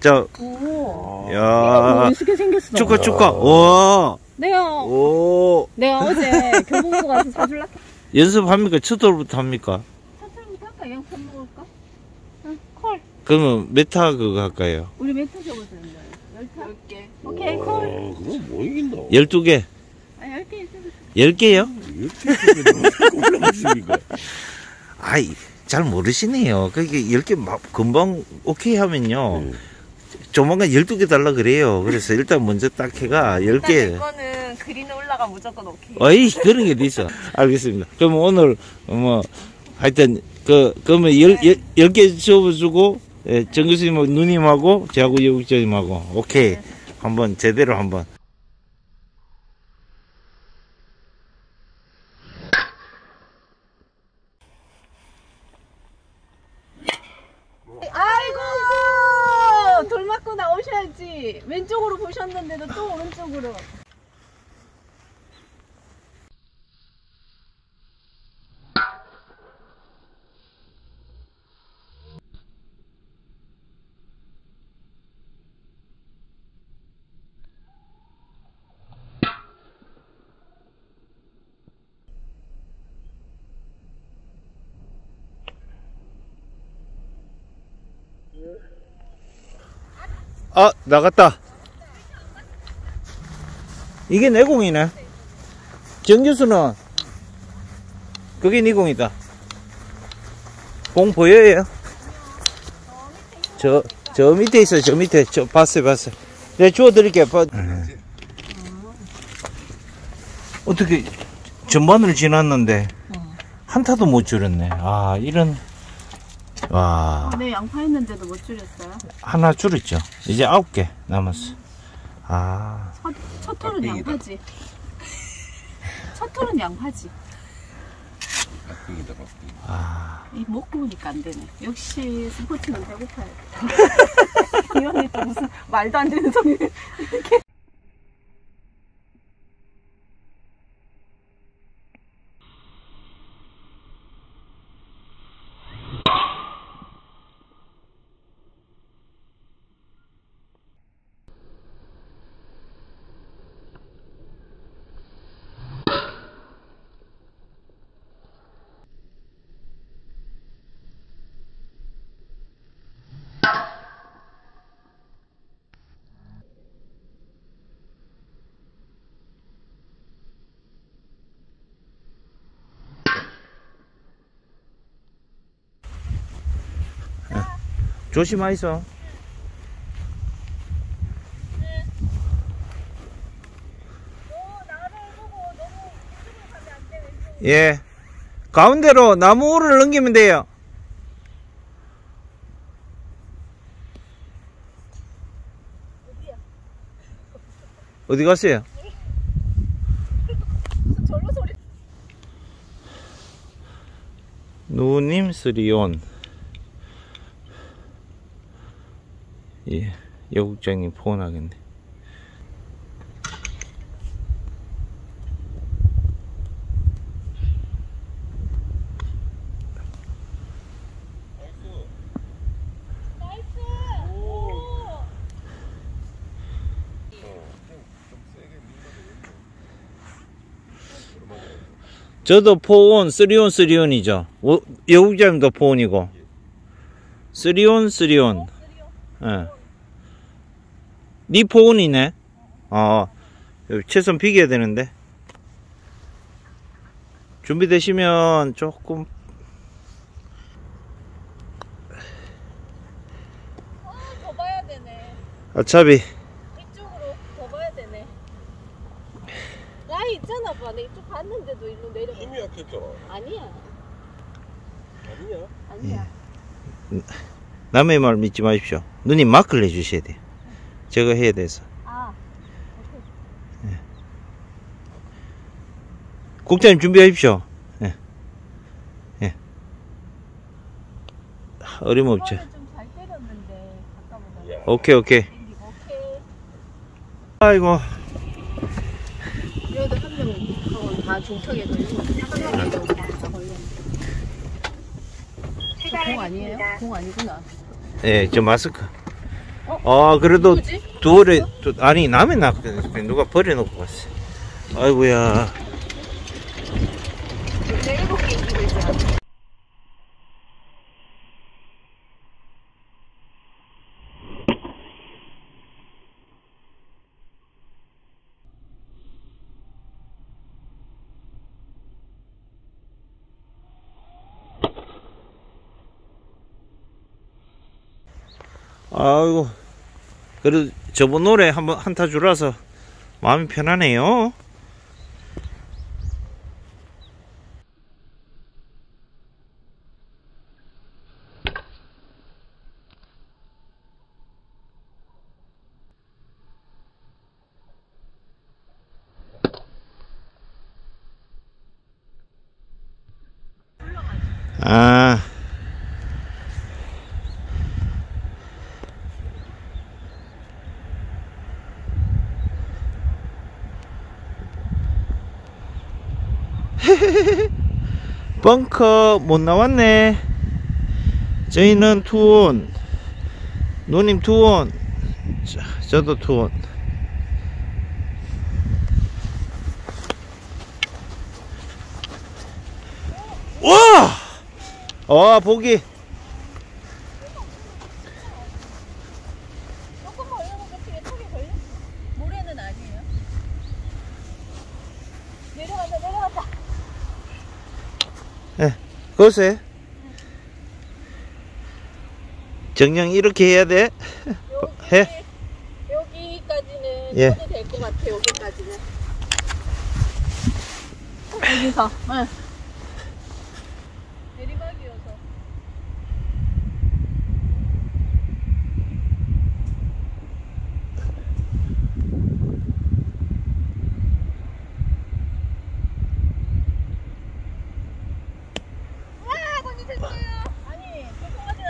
자, 오. 야, 멋있게 생겼어. 축하, 축하. 와, 내가 오. 내가 어제 교보고 가서 사줄라. 연습합니까? 첫 홀부터 합니까? 사탕부터 할까? 양파 먹을까? 응, 콜. 그러면 메타 그거 할까요? 우리 멘트 적어서 있는 열타. 열 개. 오케이 콜. 어, 그거 뭐 이긴다. 12개. 아, 열개 있으면. 10개요? 이렇게 올라갔습니까? 아이, 잘 모르시네요. 그게 10개 막 금방 오케이 하면요. 음. 조만간 12개 달라 그래요. 그래서 일단 먼저 딱 해가 10개. 거는 그린에 올라가 무조건 오케이. 어이, 그런 게 있어. 알겠습니다. 그럼 오늘, 뭐, 하여튼, 그, 그러면 열, 열, 10개 접어 주고, 예, 정 교수님, 누님하고, 저하고 여국장님하고, 오케이. 한번, 제대로 한번. 아이고 돌 맞고 나오셔야지. 왼쪽으로 보셨는데도 또 오른쪽으로. 아, 나갔다. 이게 내 공이네. 정 교수는, 그게 네 공이다. 공 보여요? 저, 저 밑에 있어요, 저 밑에. 저, 봤어요, 봤어요. 내가 주워드릴게요. 봐. 어떻게, 전반을 지났는데, 한타도 못 줄였네. 아, 이런, 와. 네 양파 했는데도 못 줄였어요. 하나 줄였죠. 이제 아홉 개 남았어. 아, 첫, 첫 톨은 깍두기다. 양파지. 첫 톨은 양파지. 깍두기다, 깍두기. 아, 이 먹고 보니까 안 되네. 역시 스포츠는 배고파야 돼. 이 언니 또 무슨 말도 안 되는 소리. 조심하이소. 예. 가운데로 나무를 넘기면 돼요. 어디 갔어요? 누님 쓰리온. 예, 여국장님 포원하겠네. 저도 포온, 쓰리온, 쓰리온이죠. 오, 여국장님도 포온이고. 쓰리온, 쓰리온. 예. 니 포온이네. 아, 최선 비겨야 되는데. 준비되시면 조금. 더 봐야 되네. 어차피, 이쪽으로 더 봐야 되네. 라인 있잖아, 봐. 내 이쪽 봤는데도 일로 내려. 힘이 약했잖아. 아니야. 아니야? 아니야. 남의 말 믿지 마십시오. 누님 마크를 해주셔야 돼요. 저거 해야 돼서. 아, 국장님 준비하십시오. 예. 예. 어림없죠. 야. 오케이, 오케이. 아이고. 그래도 한 명은 다 중턱에 걸리고 한 명은 다 걸려. 저공 아니에요? 공 아니구나. 예, 저 마스크. 아, 그래도 누구지? 두 월에, 두- 아니, 남의 났거든. 누가 버려놓고 갔어. 아이고야. 이제 일곱 개 끼고 있어요. 아이고. 그래도 저번 노래 한번 한타 줄라서 마음이 편하네요. 아. 벙커 못 나왔네. 저희는 투원. 누님. 자, 저도 투원. 와! 와, 보기. 조금 걸려서 그렇게 턱에 걸려? 모래는 아니에요. 내려간다, 내려간다. 거세. 정령 이렇게 해야 돼. 해. 여기까지는 예. 쳐도 될것 같아, 여기까지는. 여기서, 응. 내리막이어서. 와, 건이 됐어요. 아니, 조금까지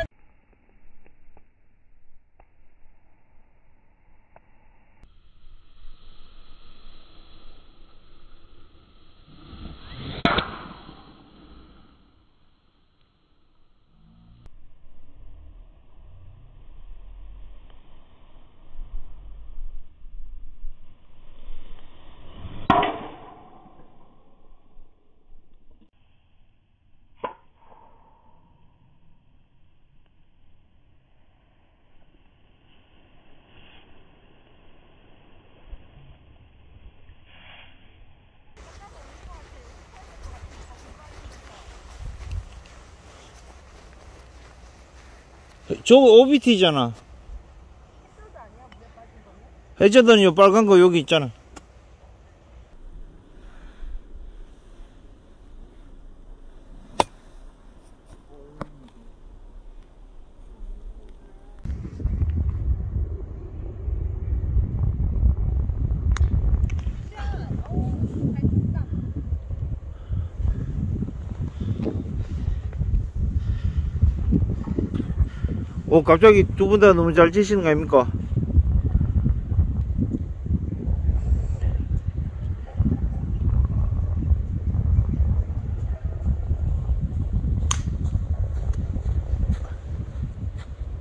저거 OBT잖아. 해저드는 요 빨간 거 여기 있잖아. 오, 갑자기 두 분 다 너무 잘 치시는 거 아닙니까?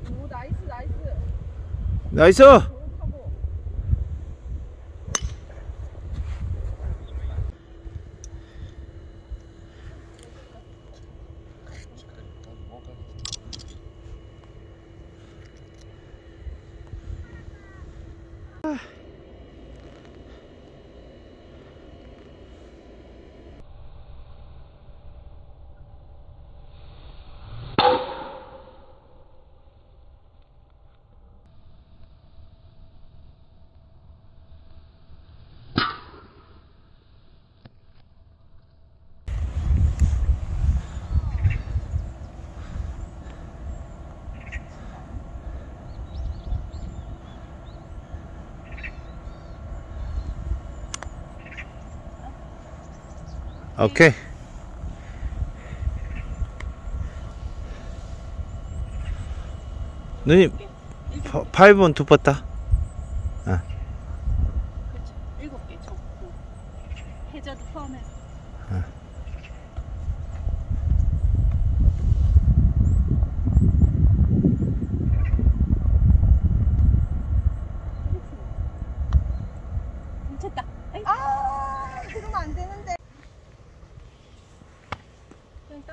오, 나이스, 나이스. 나이스! 조급하고. 오케이. 누님, 파, 파이브는 두 퍼다. 그렇죠. 일곱 개 적고. 해저드 포함해서. 쳤다. 아, 그러면 안 되는데. 그냥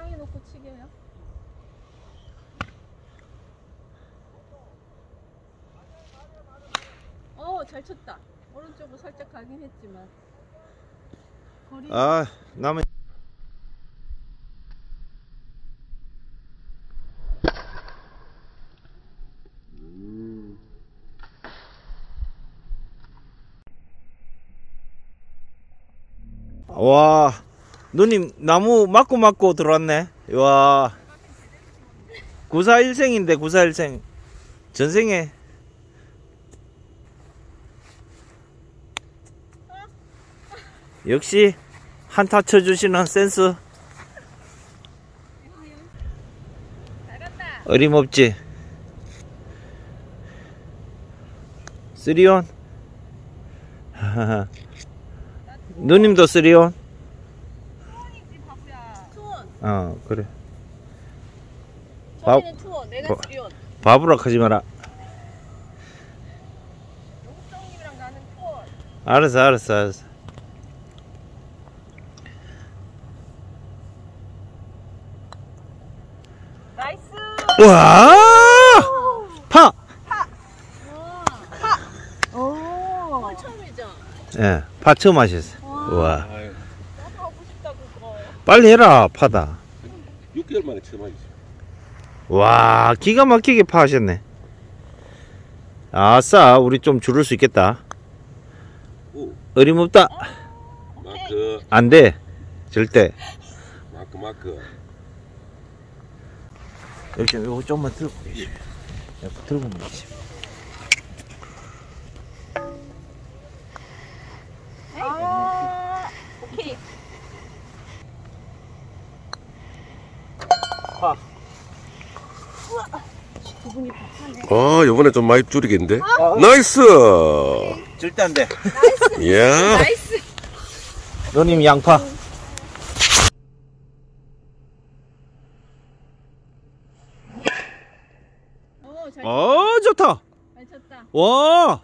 치게요. 어, 잘 쳤다. 오른쪽으로 살짝 가긴 했지만. 거리 아 남은 와 누님 나무 맞고 맞고 들어왔네. 와. 941생인데 941생. 전생에. 역시 한타 쳐주시는 센스. 어림없지. three on. 누님도 three on. 어 그래 저기는 two on. 내가 어. three on. 바보라 하지 마라 용성님이랑 나는 two on. 알았어 알았어 알았어 nice. 와 파! 오. 처음이죠. 예, 파 처음 하셨어 와아유, 나도 하고 싶다 그거. 빨리 해라 파다. 6개월 만에 처음 하지. 와 기가 막히게 파하셨네. 아싸 우리 좀 줄을 수 있겠다. 오, 어림없다. 마크, 안돼. 절대. 마크, 마크. 여기 요거 좀만 들고 계시 들고 계시 아, 오케이. 파 부분이 박하네. 아, 요번에 좀 많이 줄이겠는데? nice! 절대 안돼 이야. 나이스. 너님 양파 오, 잘, 어 좋다 잘 쳤다. 와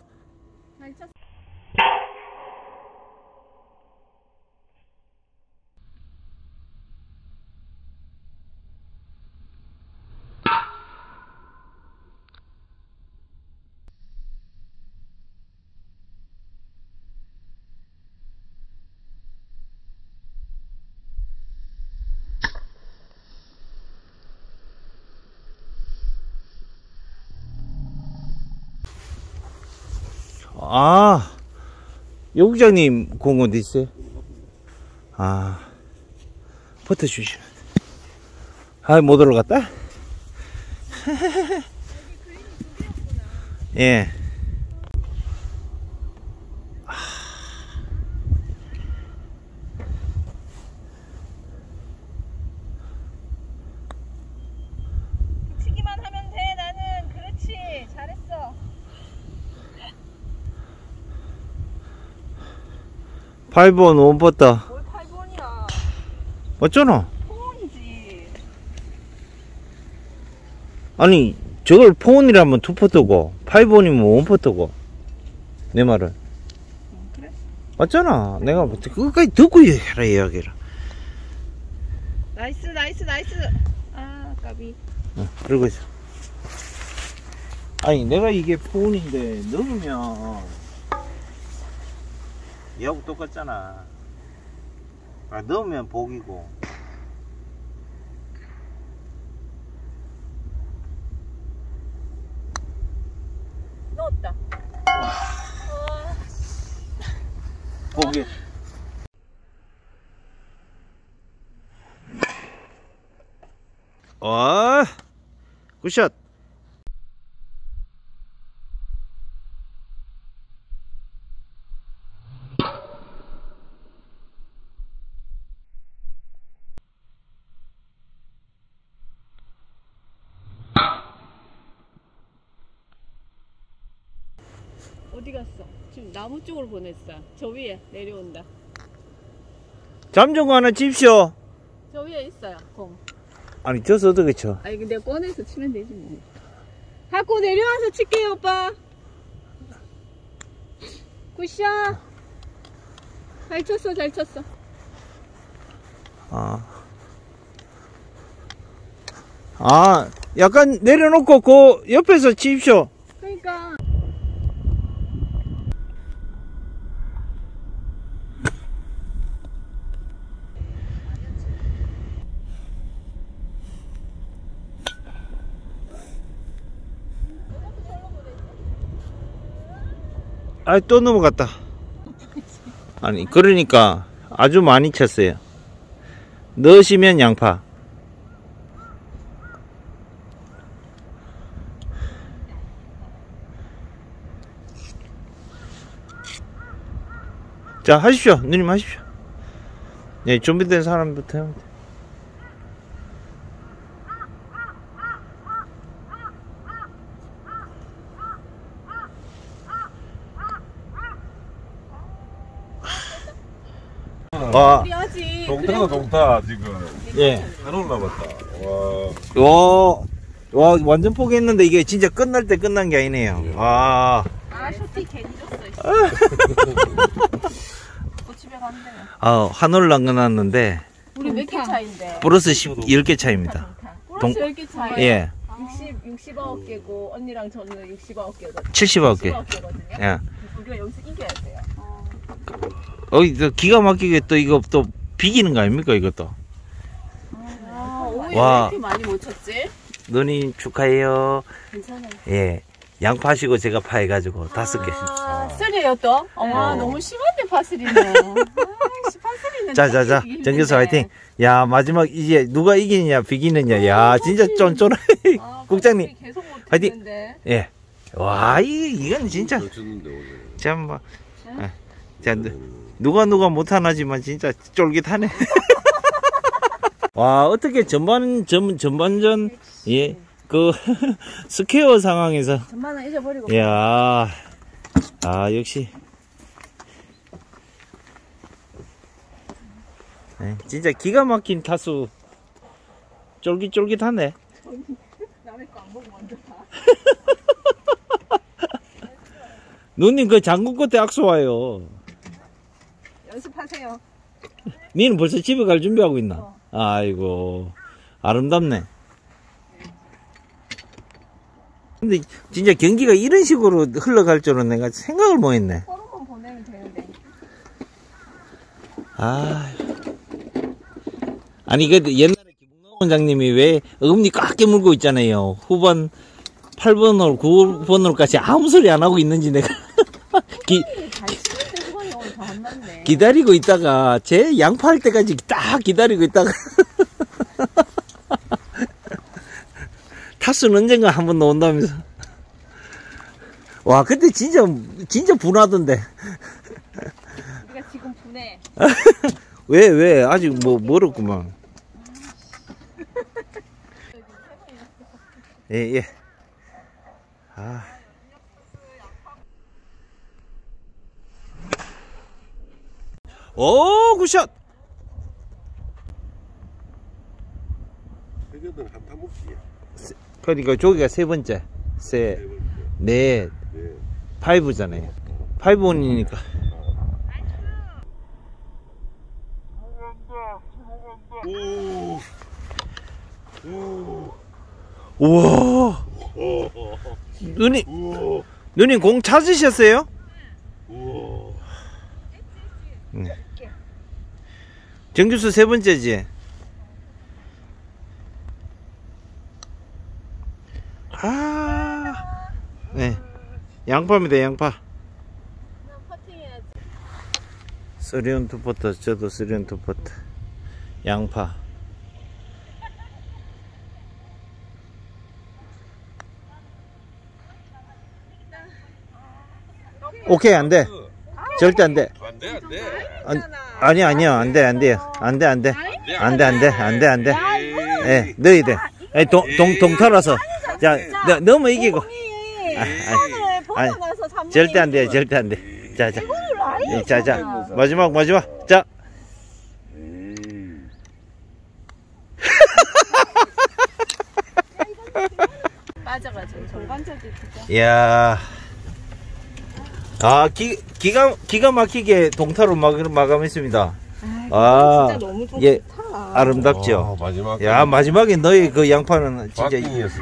아, 여국장님 공 어디 있어요? 아, 버터 주시면. 아, 못 올라갔다? 예. 치기만 하면 돼. 나는 그렇지. 잘했어. 8번 one putter. 뭘 8번이야. 어쩌나? four on이지. 아니, 저걸 포온이라면 투퍼터고, 8번이면 one putter고. 내 말은. 그래? 맞잖아. 내가 뭐 그거까지 듣고 해라, 이야기를. nice, nice, nice. 아, 까비. 어, 그러고 있어. 아니, 내가 이게 four on인데, 넣으면, 얘하고 똑같잖아. 아, 넣으면 복이고. 넣었다. 복이. 와, 굿샷. 어디 갔어? 지금 나무 쪽으로 보냈어. 저 위에 내려온다. 잠좀 하나 집쇼. 저 위에 있어요, 공. 아니, 저서 어떻게 쳐? 아니, 근데 꺼내서 치면 되지 뭐. 갖고 내려와서 칠게요, 오빠. 굿샷. 잘 쳤어, 잘 쳤어. 아. 아, 약간 내려놓고 그 옆에서 치십시오. 그러니까. 아, 또 넘어갔다. 아니, 그러니까 아주 많이 쳤어요. 넣으시면 양파. 자, 하십시오. 누님 하십시오. 네, 준비된 사람부터 돼. 와. 동타다 동타 지금 예. 안 올라봤다 와 와, 와, 완전 포기했는데 이게 진짜 끝날 때 끝난 게 아니네요. 와, 아, 쇼티 괜히 줬어. 또 집에 간대요. 아, 한올 남겨놨는데, 우리 몇 개 차인데? 플러스 10, 10개 차입니다. 플러스 10개 차이. 예, 60, 69개고, 언니랑 저는 69개거든요. 79개. 69개거든요. 예. 우리가 여기서 이겨야 돼요. 어, 또 기가 막히게 또 이거 또 비기는 거 아닙니까, 이것도? 아, 오늘 와. 왜 이렇게 많이 못 쳤지? 누님 축하해요. 괜찮아요. 예. 양파시고 제가 파해가지고 다섯 개. 아, 쓰리요 또? 어머, 어. 너무 심한데 파스리네. 아이씨, 파스리는. 자, 자, 자. 이기기 정교수. 화이팅. 야, 마지막 이제 누가 이기느냐, 비기느냐. 야, 진짜 쫀쫀해. 아, 국장님. 화이팅. 못했는데. 예. 와, 이, 이건 진짜. 잘 쳤는데 오늘 참, 뭐. 예. 자, 누- 누가 누가 못하나지만 진짜 쫄깃하네. 와, 어떻게 전반, 전, 전반전, 예, 그, square 상황에서, 전반은 잊어버리고. 이야, 아, 역시. 네, 진짜 기가 막힌 타수, 쫄깃쫄깃하네. 남의 거 안 보고 먼저 봐. 누님 그 장군 끝에 악수 와요. 연습하세요. 니는 벌써 집에 갈 준비하고 있나? 어. 아이고, 아름답네. 근데 진짜 경기가 이런 식으로 흘러갈 줄은 내가 생각을 못 했네. 서로만 보내면 되는데. 아. 아니, 그 옛날에 김웅남 원장님이 왜 어금니 꽉 깨물고 있잖아요. 후반 8번으로 9번으로까지 아무 소리 안 하고 있는지 내가 기, 잘 치는데 후반이 오늘 더 안 맞네. 기다리고 있다가 제 양파할 때까지 딱 기다리고 있다가. 타수는 언젠가 한번 나온다면서. 와 그때 진짜 진짜 분하던데. 우리가 지금 분해. 왜 왜? 아직 뭐 멀었구만. 예예. 아 오, 굿샷! 세계는 한타 먹기 그러니까 저기가 세 번째, 세, 넷, 네. five잖아요. five one이니까. 오 우와! 누님, 누님 공 찾으셨어요? 우와 정규수 세 번째지? 아, 네. 양파입니다, 양파. 쓰리온 투포터, 저도 쓰리온 투포터. 양파. 오케이, 안 돼. 절대 안 돼. 안돼 안돼 안, 아니, 아니요. 안 돼, 안 돼요. 안 돼, 안 돼. 안 돼, 안 돼, 안 돼, 안 돼. 예, 넣어야 돼. 에, 동, 동, 동타라서. 자, 너, 너무 이기고. 아, 잡는 절대 안 돼, 절대 안 돼. 자, 자. 예, 자, 자. 마지막, 마지막. 자. 빠져가지고 전반적이 진짜. 이야. 아, 기, 기가, 기가 막히게 동타로 막, 마감했습니다. 아, 아, 진짜 너무 좋다. 예, 아름답죠? 아, 마지막. 야, 마지막에 너의 그 양파는 진짜 박빙이었어.